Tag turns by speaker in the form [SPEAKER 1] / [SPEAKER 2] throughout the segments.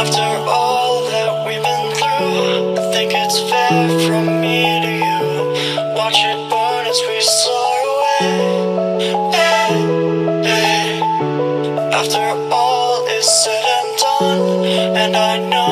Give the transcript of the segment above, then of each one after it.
[SPEAKER 1] After all that we've been through, I think it's fair from me to you. Watch it burn as we soar away. Hey, hey. After all is said and done, and I know.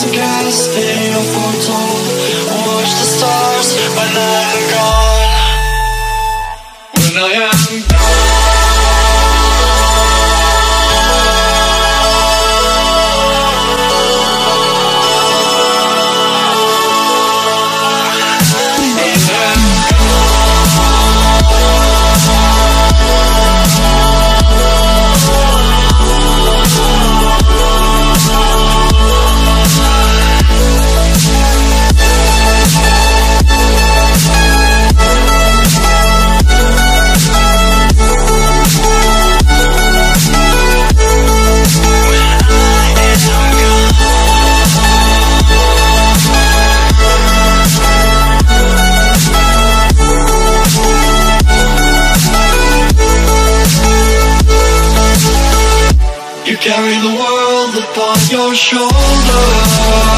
[SPEAKER 1] The skies are your shoulders.